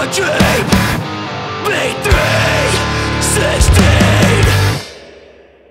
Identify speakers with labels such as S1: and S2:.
S1: a dream Be three.